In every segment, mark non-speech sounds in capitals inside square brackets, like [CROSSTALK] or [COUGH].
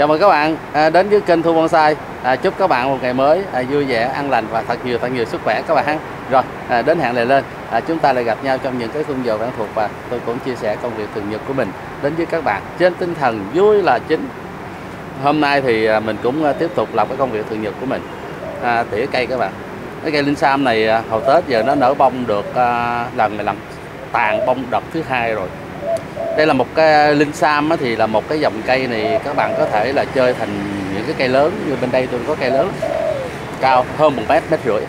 Chào mừng các bạn à, đến với kênh Thu Bonsai. À, chúc các bạn một ngày mới à, vui vẻ, an lành và thật nhiều thật nhiều sức khỏe các bạn. Rồi, à, đến hẹn lại lên. À, chúng ta lại gặp nhau trong những cái khung giờ quen thuộc và tôi cũng chia sẻ công việc thường nhật của mình đến với các bạn trên tinh thần vui là chính. Hôm nay thì à, mình cũng à, tiếp tục làm cái công việc thường nhật của mình. À, tỉa cây các bạn. Cái cây linh sam này hồi Tết giờ nó nở bông được à, lần này lần tàn bông đợt thứ hai rồi đây là một cái linh sam thì là một cái dòng cây này các bạn có thể là chơi thành những cái cây lớn như bên đây tôi có cây lớn cao hơn một mét mét rưỡi.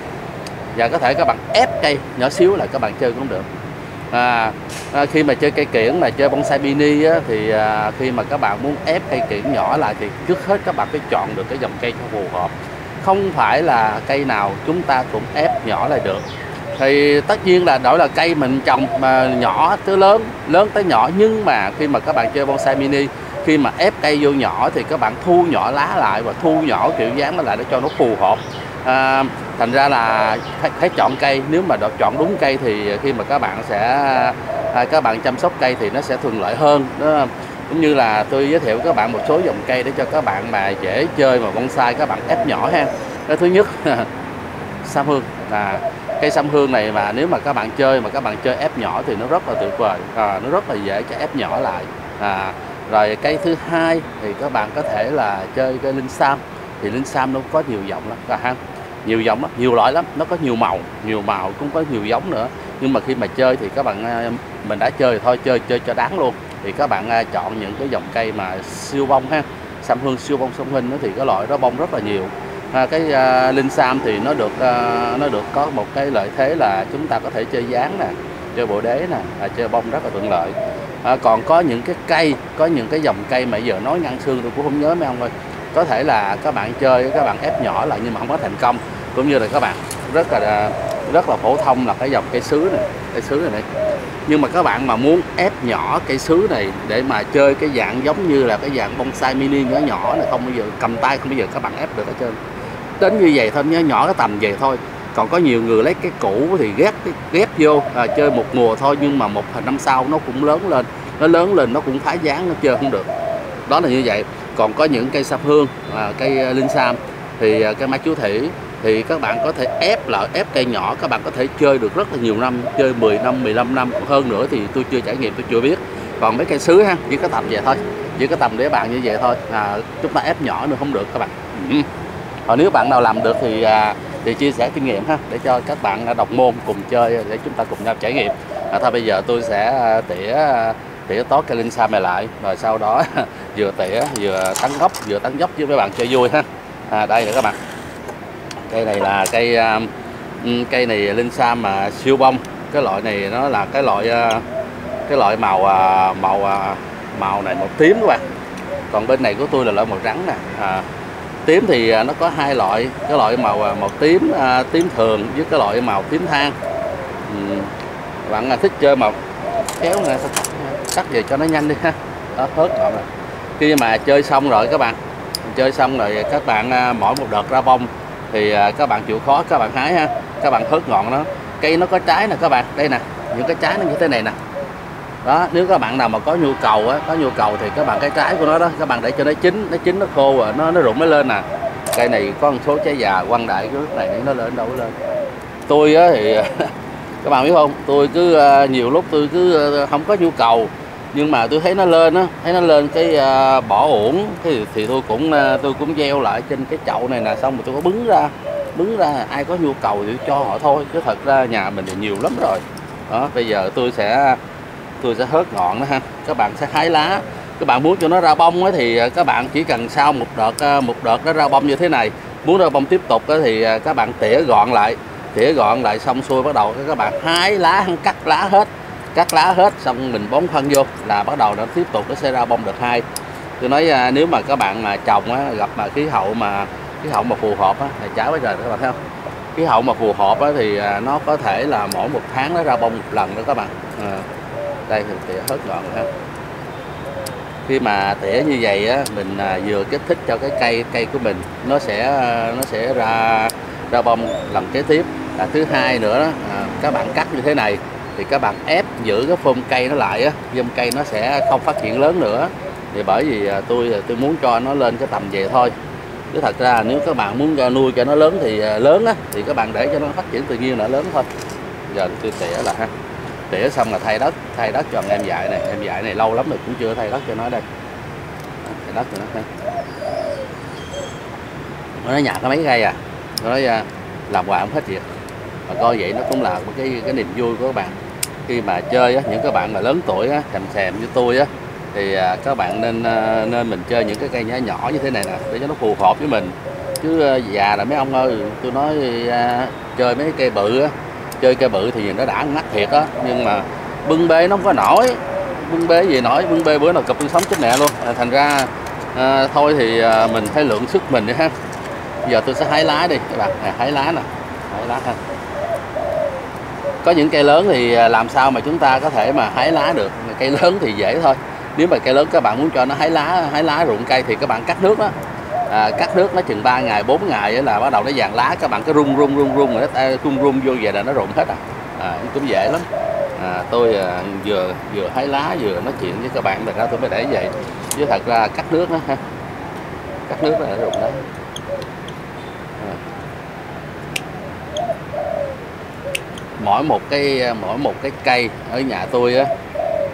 Và có thể các bạn ép cây nhỏ xíu là các bạn chơi cũng được. À, à, khi mà chơi cây kiển mà chơi bonsai mini á, thì à, khi mà các bạn muốn ép cây kiển nhỏ lại thì trước hết các bạn phải chọn được cái dòng cây cho phù hợp. Không phải là cây nào chúng ta cũng ép nhỏ lại được thì tất nhiên là đổi là cây mình trồng mà nhỏ tới lớn lớn tới nhỏ. Nhưng mà khi mà các bạn chơi bonsai mini khi mà ép cây vô nhỏ thì các bạn thu nhỏ lá lại và thu nhỏ kiểu dáng nó lại để cho nó phù hợp. À, thành ra là phải, phải chọn cây. Nếu mà chọn đúng cây thì khi mà các bạn sẽ à, các bạn chăm sóc cây thì nó sẽ thuận lợi hơn đó cũng như là tôi giới thiệu các bạn một số dòng cây để cho các bạn mà dễ chơi mà bonsai các bạn ép nhỏ ha. Cái thứ nhất [LAUGHS] sam hương. Là cây sâm hương này mà nếu mà các bạn chơi mà các bạn chơi ép nhỏ thì nó rất là tuyệt vời. À, nó rất là dễ cho ép nhỏ lại. À, rồi cây thứ hai thì các bạn có thể là chơi cây linh sam. Thì linh sam nó có nhiều giọng lắm cả ha nhiều giọng lắm nhiều loại lắm. Nó có nhiều màu nhiều màu cũng có nhiều giống nữa. Nhưng mà khi mà chơi thì các bạn à, mình đã chơi thì thôi chơi chơi cho đáng luôn. Thì các bạn à, chọn những cái dòng cây mà siêu bông ha. Sâm hương siêu bông sông hình thì cái loại đó bông rất là nhiều à, cái à, linh sam thì nó được à, nó được có một cái lợi thế là chúng ta có thể chơi dáng nè chơi bộ đế nè à, chơi bông rất là thuận lợi. À, còn có những cái cây có những cái dòng cây mà giờ nói ngăn xương tôi cũng không nhớ mấy ông ơi. Có thể là các bạn chơi các bạn ép nhỏ lại nhưng mà không có thành công. Cũng như là các bạn rất là à, rất là phổ thông là cái dòng cây sứ này cây sứ này, này nhưng mà các bạn mà muốn ép nhỏ cây sứ này để mà chơi cái dạng giống như là cái dạng bonsai mini nhỏ nhỏ này không bao giờ cầm tay không bao giờ các bạn ép được hết trơn đến như vậy thôi nhỏ nhỏ cái tầm vậy thôi. Còn có nhiều người lấy cái cũ thì ghép ghép vô à, chơi một mùa thôi nhưng mà một năm sau nó cũng lớn lên nó lớn lên nó cũng phá dáng nó chơi không được. Đó là như vậy. Còn có những cây sap hương à, cây à, linh sam thì à, cây mai chú thủy thì các bạn có thể ép lại ép cây nhỏ các bạn có thể chơi được rất là nhiều năm chơi 10 năm 15 năm. Còn hơn nữa thì tôi chưa trải nghiệm tôi chưa biết. Còn mấy cây sứ ha chỉ có tầm vậy thôi chỉ có tầm để bạn như vậy thôi. À, chúng ta ép nhỏ nữa không được các bạn. Ừ. Và nếu bạn nào làm được thì à, thì chia sẻ kinh nghiệm ha để cho các bạn à, đọc môn cùng chơi để chúng ta cùng nhau trải nghiệm. À, thôi bây giờ tôi sẽ à, tỉa à, tỉa tốt cây linh sa này lại rồi sau đó [LAUGHS] vừa tỉa vừa tắn gốc vừa tắn dốc với mấy bạn chơi vui ha. À, đây nè các bạn. Cây này là cây cây này linh sa mà siêu bông. Cái loại này nó là cái loại cái loại màu màu màu này màu tím các bạn. Còn bên này của tôi là loại màu trắng nè. À, tím thì à, nó có hai loại cái loại màu à, màu tím à, tím thường với cái loại màu tím than. Ừ. bạn à, thích chơi màu kéo nè cắt, cắt về cho nó nhanh đi ha. Đó hớt gọn rồi khi mà chơi xong rồi các bạn chơi xong rồi các bạn mỗi một đợt ra bông thì các bạn chịu khó các bạn hái ha. Các bạn hớt ngọn nó. Cây nó có trái nè các bạn. Đây nè những cái trái nó như thế này nè đó nếu các bạn nào mà có nhu cầu á có nhu cầu thì các bạn cái trái của nó đó các bạn để cho nó chín nó chín nó khô rồi nó nó rụng mới lên nè. Cây này có một số trái già quăng đại cái lúc này nó lên đâu lên. Tôi á thì [LAUGHS] các bạn biết không tôi cứ ờ, nhiều lúc tôi cứ ờ, không có nhu cầu nhưng mà tôi thấy nó lên á thấy nó lên cái uh, bỏ uổng thì thì tôi cũng uh, tôi cũng gieo lại trên cái chậu này nè xong rồi tôi có bứng ra bứng ra ai có nhu cầu thì cho họ thôi chứ thật ra nhà mình thì nhiều lắm rồi. Đó bây giờ tôi sẽ tôi sẽ hớt ngọn đó ha. Các bạn sẽ hái lá. Các bạn muốn cho nó ra bông thì à, các bạn chỉ cần sau một đợt à, một đợt nó ra bông như thế này. Muốn ra bông tiếp tục thì à, các bạn tỉa gọn lại. Tỉa gọn lại xong xuôi bắt đầu các bạn hái lá cắt lá hết. Cắt lá hết xong mình bón phân vô là bắt đầu nó tiếp tục nó sẽ ra bông được hai. Tôi nói nếu mà các bạn mà trồng á, gặp mà khí hậu mà khí hậu mà phù hợp á, thì trái bây giờ các bạn thấy không? Khí hậu mà phù hợp á, thì nó có thể là mỗi một tháng nó ra bông một lần đó các bạn. À đây thì tỉa hết gọn ha khi mà tỉa như vậy á mình à, vừa kích thích cho cái cây cây của mình nó sẽ à, nó sẽ ra ra bông lần kế tiếp. À, thứ hai nữa đó, à, các bạn cắt như thế này thì các bạn ép giữ cái phôm cây nó lại á dâm cây nó sẽ không phát triển lớn nữa. Thì bởi vì à, tôi tôi muốn cho nó lên cái tầm về thôi. Chứ thật ra nếu các bạn muốn nuôi cho nó lớn thì lớn á thì các bạn để cho nó phát triển tự nhiên là lớn thôi. Giờ tôi tỉa là ha tỉa xong là thay đất thay đất cho em dại này. Em dại này lâu lắm rồi cũng chưa thay đất cho nó đây. Thay đất cho nó đây. nó nói nhặt có mấy cây à? Nó nói à, làm hoài không hết việc Mà coi vậy nó cũng là một cái cái niềm vui của các bạn. Khi mà chơi á, những các bạn mà lớn tuổi á, thèm thèm như tôi á thì à, các bạn nên à, nên mình chơi những cái cây nhỏ nhỏ như thế này nè để cho nó phù hợp với mình. Chứ già là mấy ông ơi tôi nói à, chơi mấy cây bự á chơi cây bự thì nó đã ngắt thiệt á. Nhưng mà bưng bê nó không có nổi. Bưng bê gì nổi bưng bê bữa nào cặp tôi sống chết mẹ luôn. À, thành ra à, thôi thì à, mình phải lượng sức mình đi ha. Giờ tôi sẽ hái lá đi các bạn. À, hái lá nè. Hái lá ha. Có những cây lớn thì à, làm sao mà chúng ta có thể mà hái lá được? Cây lớn thì dễ thôi. Nếu mà cây lớn các bạn muốn cho nó hái lá hái lá ruộng cây thì các bạn cắt nước đó à, cắt nước nó chừng 3 ngày 4 ngày là bắt đầu nó vàng lá các bạn cứ rung rung rung rung rồi nó rung rung vô về là nó rụng hết à, à cũng dễ lắm. À, tôi à, vừa vừa hái lá vừa nói chuyện với các bạn thật ra tôi mới để vậy. Chứ thật ra cắt nước đó ha. Cắt nước là nó rụng đó à. mỗi một cái à, mỗi một cái cây ở nhà tôi á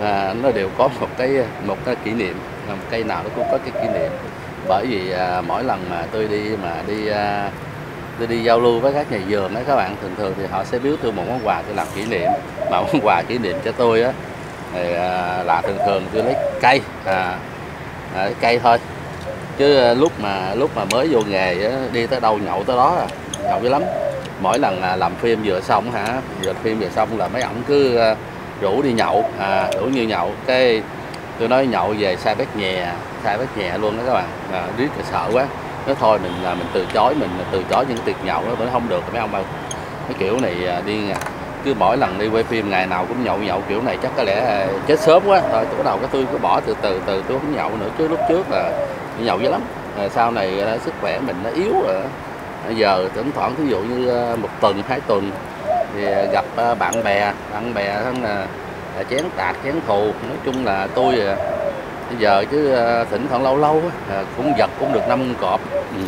à, nó đều có một cái một cái kỷ niệm. Một cây nào nó cũng có cái kỷ niệm bởi vì à, mỗi lần mà tôi đi mà đi à, tôi đi giao lưu với các nhà vườn đó các bạn thường thường thì họ sẽ biếu tôi một món quà tôi làm kỷ niệm. Mà [LAUGHS] món quà kỷ niệm cho tôi á thì à, là thường thường tôi lấy cây à, à, cây thôi. Chứ à, lúc mà lúc mà mới vô nghề á, đi tới đâu nhậu tới đó à, nhậu dữ lắm. Mỗi lần à, làm phim vừa xong hả vừa phim vừa xong là mấy ổng cứ à, rủ đi nhậu à, rủ như nhậu. Cái tôi nói nhậu về sai bét nhẹ sai bét nhẹ luôn đó các bạn. À, riết là sợ quá. Nói thôi mình là mình từ chối mình từ chối những tiệc nhậu đó tôi không được mấy ông ơi cái kiểu này à, đi cứ mỗi lần đi quay phim ngày nào cũng nhậu nhậu kiểu này chắc có lẽ à, chết sớm quá. Thôi bắt đầu cái tôi cứ bỏ từ từ từ tôi không nhậu nữa. Chứ lúc trước là nhậu dữ lắm. À, sau này à, sức khỏe mình nó yếu rồi. Giờ thỉnh thoảng ví dụ như một tuần hai tuần thì gặp bạn bè bạn bè thân là, là chén tạc chén thù nói chung là tôi à, bây giờ chứ à, thỉnh thoảng lâu lâu à, cũng giật cũng được năm cọp. Ừ.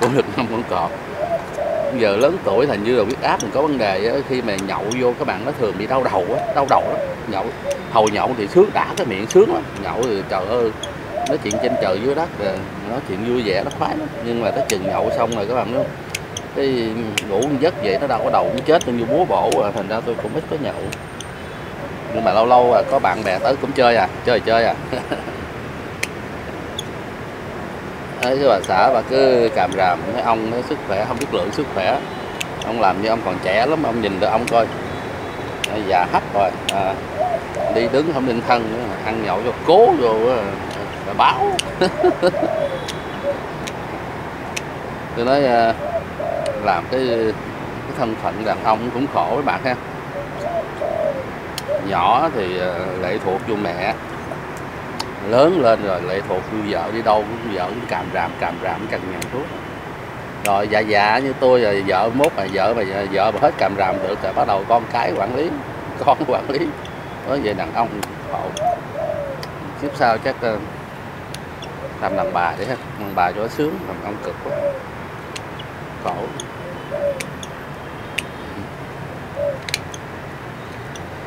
cũng được năm con cọp. Giờ lớn tuổi thành như là huyết áp mình có vấn đề khi mà nhậu vô các bạn nó thường bị đau đầu á, đau đầu lắm. Nhậu, hầu nhậu thì sướng, đã cái miệng sướng lắm. Nhậu thì trời ơi, nói chuyện trên trời dưới đất rồi nói chuyện vui vẻ, nó khoái lắm. Nhưng mà tới chừng nhậu xong rồi các bạn nói cái ngủ giấc vậy nó đâu có đầu cũng chết như búa bổ thành ra tôi cũng ít có nhậu nhưng mà lâu lâu à, có bạn bè tới cũng chơi à chơi chơi à. [LAUGHS] Ấy cái bà xã bà cứ càm ràm mấy ông nói sức khỏe không biết lượng sức khỏe. Ông làm như ông còn trẻ lắm ông nhìn được ông coi. Già hắt rồi à, đi đứng không định thân nữa ăn nhậu cho cố vô là báo. [LAUGHS] Tôi nói à, làm cái cái thân phận đàn ông cũng khổ với bạn ha nhỏ thì ờ, lệ thuộc vô mẹ. Lớn lên rồi lệ thuộc vô vợ đi đâu cũng vợ cũng càm ràm càm ràm cần ngàn thuốc. Rồi dạ dạ như tôi rồi, vợ mốt mà vợ mà vợ mà hết càm ràm được rồi bắt đầu con cái quản lý, [LAUGHS] con quản lý. Nói về đàn ông khổ. Kiếp sau chắc ờ, làm đàn bà để đàn bà cho sướng, làm ông cực quá. Khổ.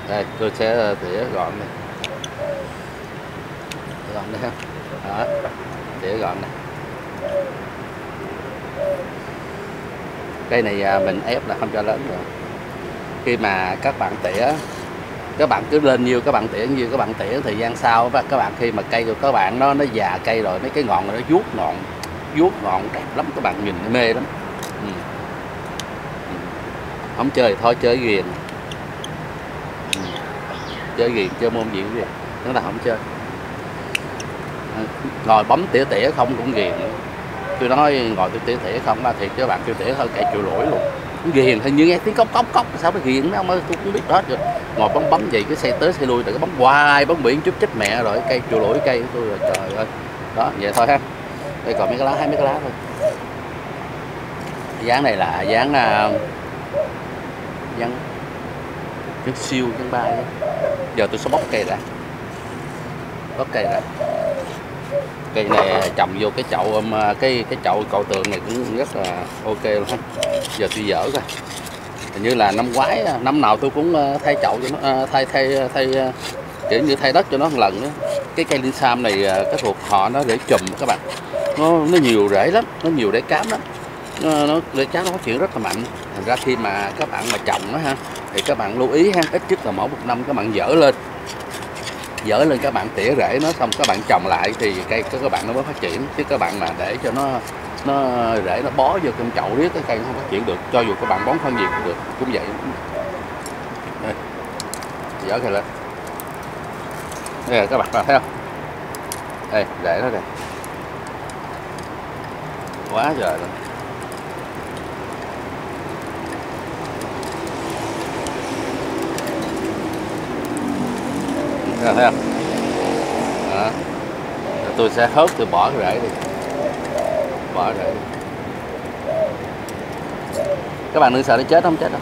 Đây tôi sẽ tỉa, gọn này. Gọn đây ha đó, tỉa gọn này. Cây này à, mình ép là không cho lớn rồi. Khi mà các bạn tỉa, các bạn cứ lên nhiêu các bạn tỉa nhiêu các bạn tỉa thời gian sau và các bạn khi mà cây của các bạn nó nó già cây rồi, mấy cái ngọn nó vuốt ngọn vuốt ngọn đẹp lắm, các bạn nhìn mê lắm. Ừ. ừ. không chơi thôi, chơi ghiền chơi gì, chơi môn gì cũng vậy. Nó là không chơi. À, ngồi bấm tỉa tỉa không cũng ghiền tôi nói ngồi tôi tỉa tỉa không mà thiệt cho bạn tôi tỉa hơn cây triệu lỗi luôn. Ghiền hình như nghe tiếng cốc cốc cốc, sao nó ghiền nó mới tôi cũng biết đó rồi. Ngồi bấm bấm vậy cái xe tới xe lui rồi cái bấm hoài, bấm biển chút chết mẹ rồi cây chùa lỗi cây của tôi rồi, trời ơi. Đó, vậy thôi ha. Đây còn mấy cái lá, hai mấy cái lá thôi. Dáng này là dáng là dáng dáng siêu, dáng ba giờ tôi sẽ bóc cây ra bóc cây ra cây này trồng vô cái chậu um, à, cái cái chậu cầu tường này cũng rất là ok luôn ha. Giờ tôi dở coi. Hình như là năm ngoái à, năm nào tôi cũng à, thay chậu cho nó thay thay thay kiểu như thay đất cho nó một lần nữa cái cây linh sam này cái thuộc họ nó để chùm các bạn. Nó nó nhiều rễ lắm nó nhiều rễ cám lắm. Nó, nó rễ cám nó phát triển rất là mạnh. Thành ra khi mà các bạn mà trồng nó ha thì các bạn lưu ý ha, ít nhất là mỗi một năm các bạn dỡ lên. Dỡ lên các bạn tỉa rễ nó, xong các bạn trồng lại thì cây của các bạn nó mới phát triển. Chứ các bạn mà để cho nó nó rễ nó bó vô trong chậu riết, cái cây nó không phát triển được. Cho dù các bạn bón phân gì cũng được, cũng vậy. Đây dỡ cây lên. Đây là các bạn thấy không? Đây, rễ nó đây. Quá trời rồi thấy không? Đó. tôi sẽ hớt tôi bỏ cái rễ đi. Bỏ rễ đi. Các bạn đừng sợ nó chết không chết đâu.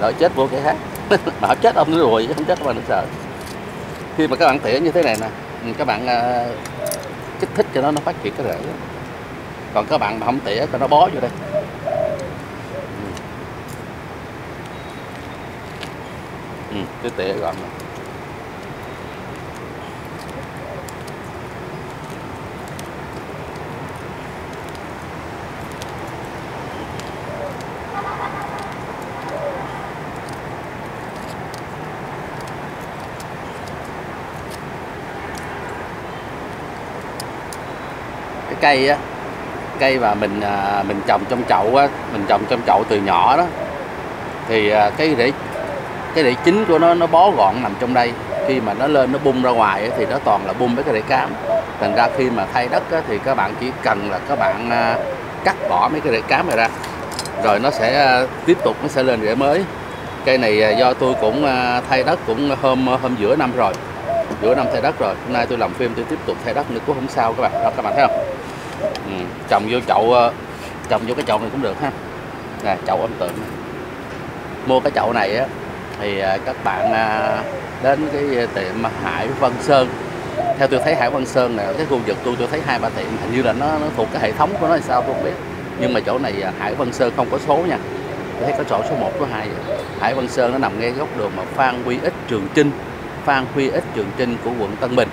Đợi chết vô cái khác. [LAUGHS] Mà chết ông nó rồi không chết các bạn đừng sợ. Khi mà các bạn tỉa như thế này nè ừ, các bạn uh, kích thích cho nó nó phát triển cái rễ. Còn các bạn mà không tỉa cho nó bó vô đây. Ừ, cái tỉa gọn này. cái cây á cây mà mình à, mình trồng trong chậu á mình trồng trong chậu từ nhỏ đó thì à, cái rễ cái rễ chính của nó nó bó gọn nằm trong đây. Khi mà nó lên nó bung ra ngoài thì nó toàn là bung với cái rễ cám. Thành ra khi mà thay đất thì các bạn chỉ cần là các bạn à, cắt bỏ mấy cái rễ cám này ra. Rồi nó sẽ à, tiếp tục nó sẽ lên rễ mới. Cây này à, do tôi cũng thay đất cũng hôm hôm giữa năm rồi. Giữa năm thay đất rồi. Hôm nay tôi làm phim tôi tiếp tục thay đất nữa cũng không sao các bạn. Đó các bạn thấy không? Ừ, trồng vô chậu trồng vô cái chậu này cũng được ha. Nè chậu âm tượng này. mua cái chậu này á thì à, các bạn à, đến cái à, tiệm Hải Vân Sơn. Theo tôi thấy Hải Vân Sơn này cái khu vực tôi tôi thấy hai ba tiệm hình như là nó, nó thuộc cái hệ thống của nó là sao tôi không biết. Nhưng mà chỗ này Hải Vân Sơn không có số nha. Tôi thấy có chỗ số 1 số 2 vậy. Hải Vân Sơn nó nằm ngay góc đường mà Phan Huy Ích Trường Trinh Phan Huy Ích Trường Trinh của quận Tân Bình.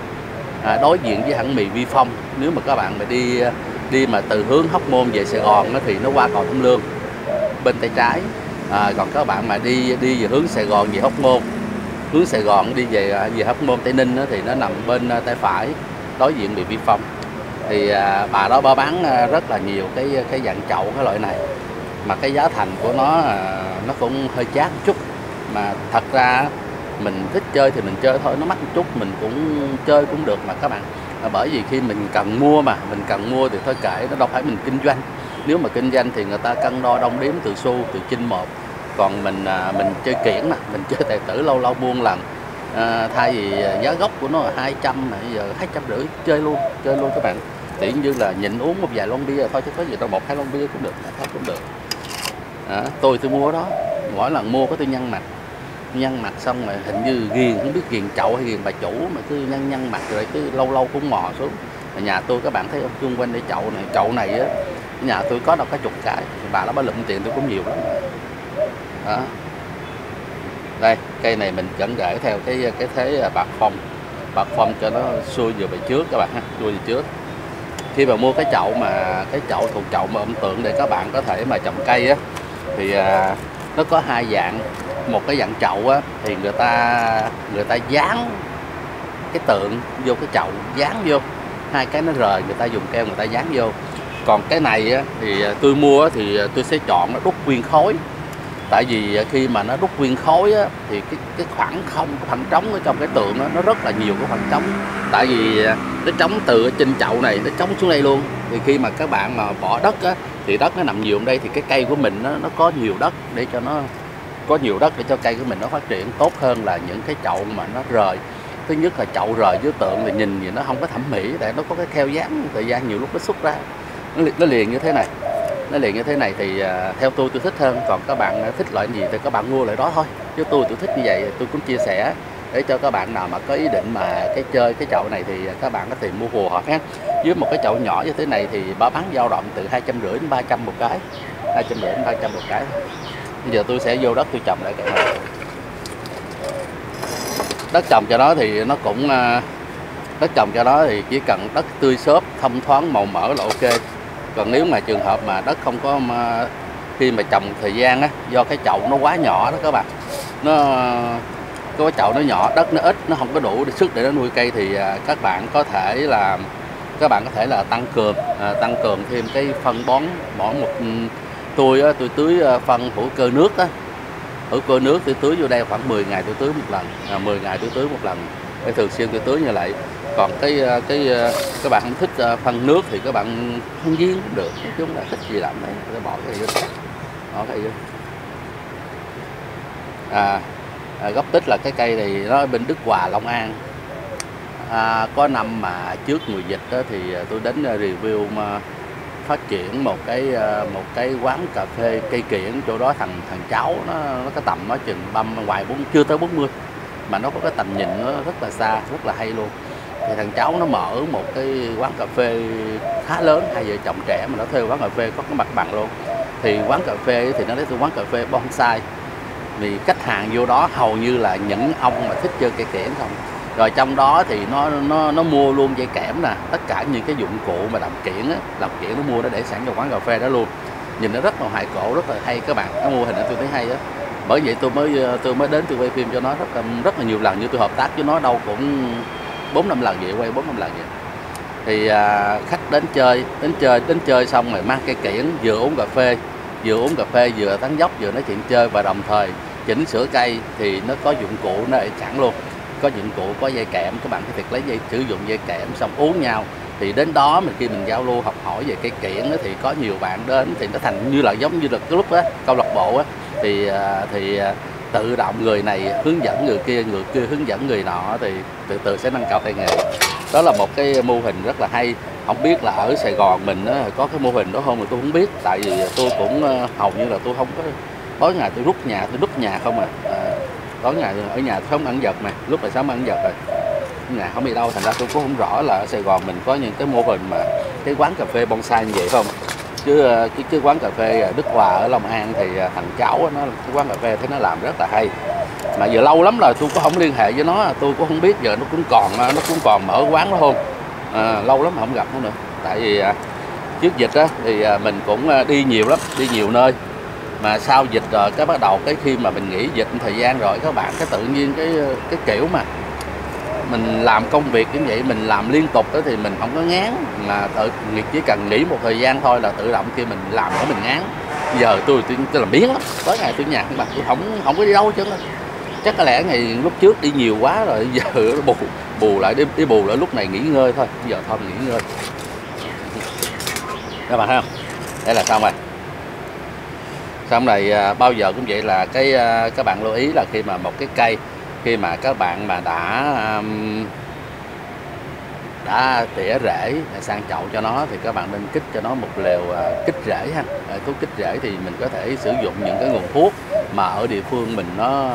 À, đối diện với hãng mì Vi Phong. Nếu mà các bạn mà đi đi mà từ hướng Hóc Môn về Sài Gòn thì nó qua cầu Thâm Lương. Bên tay trái à, còn các bạn mà đi đi về hướng Sài Gòn về Hóc Môn hướng Sài Gòn đi về à, về Hóc Môn Tây Ninh đó, thì nó nằm bên à, tay phải đối diện bị vi phong. Thì à, bà đó bán à, rất là nhiều cái cái dạng chậu cái loại này. Mà cái giá thành của nó à, nó cũng hơi chát một chút. Mà thật ra mình thích chơi thì mình chơi thôi nó mắc một chút mình cũng chơi cũng được mà các bạn. À, bởi vì khi mình cần mua mà mình cần mua thì thôi kệ nó đâu phải mình kinh doanh nếu mà kinh doanh thì người ta cân đo đong đếm từ xu từ chinh một. Còn mình à, mình chơi kiển nè mình chơi tài tử lâu lâu buông lần. À, thay vì à, giá gốc của nó là 200 mà giờ hai trăm rưỡi chơi luôn chơi luôn các bạn. Tiện như là nhịn uống một vài lon bia thôi chứ có gì đâu một hai lon bia cũng được thôi cũng được. À, tôi tôi mua đó mỗi lần mua có tôi nhăn mặt. Nhăn mặt xong rồi hình như ghiền không biết ghiền chậu hay ghiền bà chủ mà cứ nhăn nhăn mặt rồi cứ lâu lâu cũng mò xuống. Ở nhà tôi các bạn thấy không? Xung quanh đây chậu này chậu này á nhà tôi có đâu có chục cái. Bà nó bà lụm tiền tôi cũng nhiều lắm. Đó. Đây cây này mình vẫn rễ theo cái cái thế à, bạc phong. Bạc phong cho nó xuôi vừa về trước các bạn ha xuôi về trước. Khi mà mua cái chậu mà cái chậu thuộc chậu mà ông tượng để các bạn có thể mà trồng cây á thì à, nó có hai dạng. Một cái dạng chậu á thì người ta người ta dán cái tượng vô cái chậu dán vô. Hai cái nó rời người ta dùng keo người ta dán vô còn cái này á, thì à, tôi mua thì à, tôi sẽ chọn nó đúc nguyên khối. Tại vì à, khi mà nó đúc nguyên khối á, thì cái cái khoảng không cái khoảng trống ở trong cái tượng đó, nó rất là nhiều cái khoảng trống. Tại vì nó trống từ trên chậu này nó trống xuống đây luôn. Thì khi mà các bạn mà bỏ đất á, thì đất nó nằm nhiều ở đây thì cái cây của mình nó nó có nhiều đất để cho nó có nhiều đất để cho cây của mình nó phát triển tốt hơn là những cái chậu mà nó rời. Thứ nhất là chậu rời dưới tượng thì nhìn thì nó không có thẩm mỹ tại nó có cái keo dán thời gian nhiều lúc nó xuất ra nó, nó liền như thế này. Nó liền như thế này thì à, theo tôi tôi thích hơn. Còn các bạn à, thích loại gì thì các bạn mua loại đó thôi. Chứ tôi tôi thích như vậy tôi cũng chia sẻ để cho các bạn nào mà có ý định mà cái chơi cái chậu này thì các bạn có thể mua phù hợp ha với một cái chậu nhỏ như thế này thì giá bán dao động từ hai trăm rưỡi đến ba trăm một cái. Hai trăm rưỡi đến ba trăm một cái. Bây giờ tôi sẽ vô đất tôi trồng lại cái này đất trồng cho nó thì nó cũng à, đất trồng cho nó thì chỉ cần đất tươi xốp thông thoáng màu mỡ là ok còn nếu mà trường hợp mà đất không có mà khi mà trồng thời gian á do cái chậu nó quá nhỏ đó các bạn. Nó cái chậu nó nhỏ đất nó ít nó không có đủ sức để nó nuôi cây thì à, các bạn có thể là các bạn có thể là tăng cường à, tăng cường thêm cái phân bón bỏ một ừ, tôi á, tôi tưới à, phân hữu cơ nước á. Hữu cơ nước tôi tưới vô đây khoảng 10 ngày tôi tưới một lần à, 10 ngày tôi tưới một lần. Để thường xuyên tôi tưới như vậy còn cái ờ, cái ờ, các bạn không thích ờ, phân nước thì các bạn phân viên cũng được nói chung là thích gì làm đấy để bỏ cái vô. Bỏ cái gì à, à, gốc tích là cái cây này nó bên Đức Hòa Long An. À, có năm mà trước mùa dịch đó, thì tôi đến review mà phát triển một cái một cái quán cà phê cây kiển chỗ đó thằng thằng cháu nó nó cái tầm nó chừng băm ngoài bốn chưa tới 40 mà nó có cái tầm nhìn nó rất là xa rất là hay luôn thì thằng cháu nó mở một cái quán cà phê khá lớn, hai vợ chồng trẻ mà nó thuê quán cà phê có cái mặt bằng luôn. Thì quán cà phê thì nó lấy từ quán cà phê bonsai. Vì khách hàng vô đó hầu như là những ông mà thích chơi cây kẽm không. Rồi trong đó thì nó nó nó mua luôn dây kẽm nè, tất cả những cái dụng cụ mà làm kiển á, làm kiển nó mua nó để sẵn cho quán cà phê đó luôn. Nhìn nó rất là hài cổ, rất là hay các bạn. Cái mô hình đó tôi thấy hay á. Bởi vậy tôi mới ờ, tôi mới đến tôi quay phim cho nó rất là rất là nhiều lần như tôi hợp tác với nó đâu cũng bốn năm lần vậy quay bốn năm lần vậy. Thì à, khách đến chơi đến chơi đến chơi xong rồi mang cây kiển vừa uống cà phê vừa uống cà phê vừa tán dốc vừa nói chuyện chơi và đồng thời chỉnh sửa cây thì nó có dụng cụ nó để sẵn luôn. Có dụng cụ có dây kẽm các bạn có thể lấy dây sử dụng dây kẽm xong uống nhau. Thì đến đó mình khi mình giao lưu học hỏi về cây kiển thì có nhiều bạn đến thì nó thành như là giống như là cái lúc đó câu lạc bộ á. Thì à, thì à, tự động người này hướng dẫn người kia người kia hướng dẫn người nọ thì từ từ sẽ nâng cao tay nghề. Đó là một cái mô hình rất là hay. Không biết là ở Sài Gòn mình có cái mô hình đó không thì tôi không biết. Tại vì tôi cũng ờ, hầu như là tôi không có tối ngày tôi rút nhà tôi rút nhà không à, à tối ngày ở nhà sớm ăn giật mà lúc là sớm ăn giật rồi. Nhà không đi đâu thành ra tôi cũng không rõ là ở Sài Gòn mình có những cái mô hình mà cái quán cà phê bonsai như vậy không chứ ờ, cái, cái quán cà phê ờ, Đức Hòa ở Long An thì ờ, thằng cháu nó cái quán cà phê thấy nó làm rất là hay. Mà giờ lâu lắm rồi tôi cũng không liên hệ với nó tôi cũng không biết giờ nó cũng còn nó cũng còn mở quán đó không à, lâu lắm mà không gặp nó nữa. Tại vì trước dịch á thì mình cũng đi nhiều lắm đi nhiều nơi. Mà sau dịch rồi cái bắt đầu cái khi mà mình nghỉ dịch thời gian rồi các bạn cái tự nhiên cái cái kiểu mà mình làm công việc như vậy mình làm liên tục đó thì mình không có ngán. Mà tự chỉ cần nghỉ một thời gian thôi là tự động khi mình làm để mình ngán. Giờ tôi tôi, tôi làm biến lắm. Tối ngày tôi nhạc mà tôi không không có đi đâu chứ chắc có lẽ ngày lúc trước đi nhiều quá rồi [LAUGHS] giờ bù bù lại đi, đi bù lại lúc này nghỉ ngơi thôi. Giờ thôi nghỉ ngơi. Các bạn thấy không? Đây là xong rồi. Xong này bao giờ cũng vậy là cái à, các bạn lưu ý là khi mà một cái cây khi mà các bạn mà đã um, đã tỉa rễ sang chậu cho nó thì các bạn nên kích cho nó một lều à, kích rễ ha. À, thuốc kích rễ thì mình có thể sử dụng những cái nguồn thuốc mà ở địa phương mình nó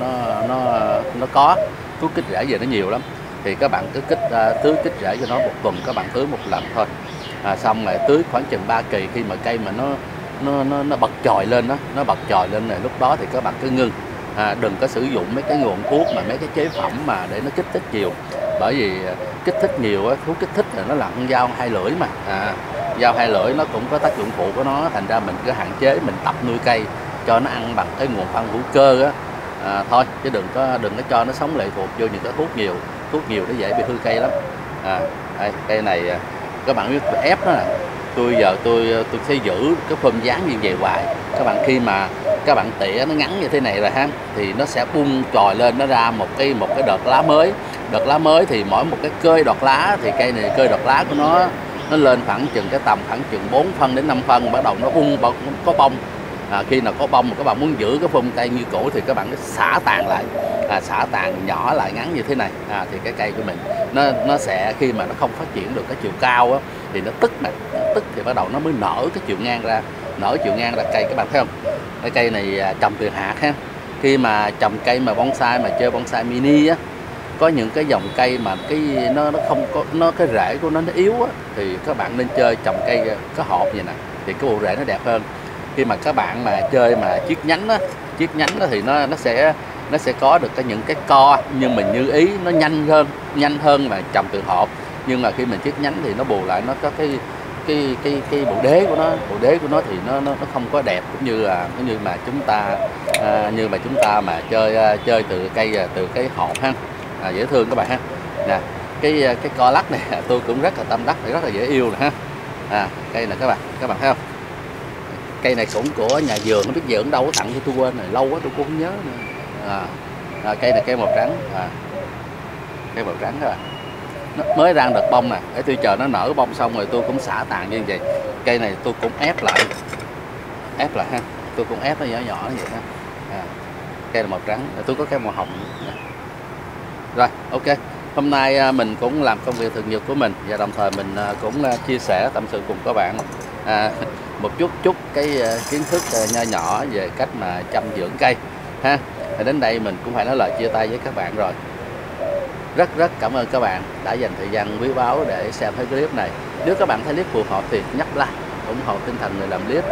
nó nó nó có. Thuốc kích rễ về nó nhiều lắm. Thì các bạn cứ kích uh, tưới kích rễ cho nó một tuần các bạn tưới một lần thôi. À, xong rồi tưới khoảng chừng 3 kỳ khi mà cây mà nó nó nó, nó bật chồi lên đó nó bật chồi lên này lúc đó thì các bạn cứ ngưng à, đừng có sử dụng mấy cái nguồn thuốc mà mấy cái chế phẩm mà để nó kích thích nhiều. Bởi vì à, kích thích nhiều á, thuốc kích thích là nó là con dao hai lưỡi mà à, dao hai lưỡi nó cũng có tác dụng phụ của nó thành ra mình cứ hạn chế mình tập nuôi cây cho nó ăn bằng cái nguồn phân hữu cơ á. À, thôi chứ đừng có đừng có cho nó sống lệ thuộc vô những cái thuốc nhiều thuốc nhiều nó dễ bị hư cây lắm. À, đây, cây này à, các bạn biết ép nó là tôi giờ tôi à, tôi sẽ giữ cái phơm dáng như vậy hoài. Các bạn khi mà các bạn tỉa nó ngắn như thế này rồi ha thì nó sẽ bung trồi lên nó ra một cái một cái đợt lá mới. Đợt lá mới thì mỗi một cái cơi đọt lá thì cây này cơi đọt lá của nó nó lên khoảng chừng cái tầm khoảng chừng 4 phân đến 5 phân bắt đầu nó bung có bông. À, khi nào có bông mà các bạn muốn giữ cái phun cây như cũ thì các bạn xả tàn lại. À, xả tàn nhỏ lại ngắn như thế này. À, thì cái cây của mình nó nó sẽ khi mà nó không phát triển được cái chiều cao á, thì nó tức mà tức thì bắt đầu nó mới nở cái chiều ngang ra nở chiều ngang ra cây các bạn thấy không? Cái cây này à, trồng từ hạt ha. Khi mà trồng cây mà bonsai mà chơi bonsai mini á có những cái dòng cây mà cái nó nó không có nó cái rễ của nó nó yếu á, thì các bạn nên chơi trồng cây à, có hộp vậy nè thì cái bộ rễ nó đẹp hơn. Khi mà các bạn mà chơi mà chiếc nhánh á chiếc nhánh đó thì nó nó sẽ nó sẽ có được cái những cái co nhưng mình như ý nó nhanh hơn nhanh hơn mà trồng từ hộp. Nhưng mà khi mình chiếc nhánh thì nó bù lại nó có cái cái cái cái bộ đế của nó bộ đế của nó thì nó nó, nó không có đẹp cũng như là cũng như mà chúng ta à, như mà chúng ta mà chơi à, chơi từ cây à, từ cái hộp ha. À, dễ thương các bạn ha. Nè cái à, cái co lắc này [LAUGHS] tôi cũng rất là tâm đắc rất là dễ yêu nè ha. À cây này các bạn các bạn thấy không? Cây này cũng của nhà vườn không biết vườn đâu có tặng cho tôi quên này lâu quá tôi cũng không nhớ nữa. À, à, cây này cây màu trắng à, cây màu trắng các bạn mới ra đợt bông nè. Để tôi chờ nó nở bông xong rồi tôi cũng xả tàn như vậy. Cây này tôi cũng ép lại. Ép lại ha. Tôi cũng ép nó nhỏ nhỏ như vậy ha. À, cây là màu trắng. Tôi có cây màu hồng nữa. rồi ok. Hôm nay à, mình cũng làm công việc thường nhật của mình và đồng thời mình à, cũng à, chia sẻ tâm sự cùng các bạn. À, [LAUGHS] một chút chút cái kiến thức nho nhỏ về cách mà chăm dưỡng cây ha. Đến đây mình cũng phải nói lời chia tay với các bạn rồi rất rất cảm ơn các bạn đã dành thời gian quý báu để xem thấy clip này. Nếu các bạn thấy clip phù hợp thì nhắc like, ủng hộ tinh thần người làm clip.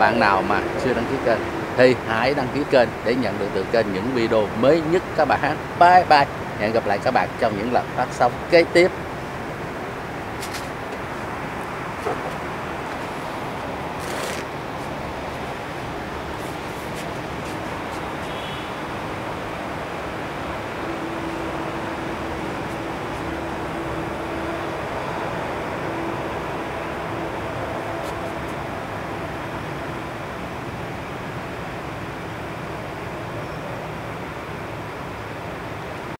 Bạn nào mà chưa đăng ký kênh thì hãy đăng ký kênh để nhận được từ kênh những video mới nhất các bạn bye bye. Hẹn gặp lại các bạn trong những lần phát sóng kế tiếp.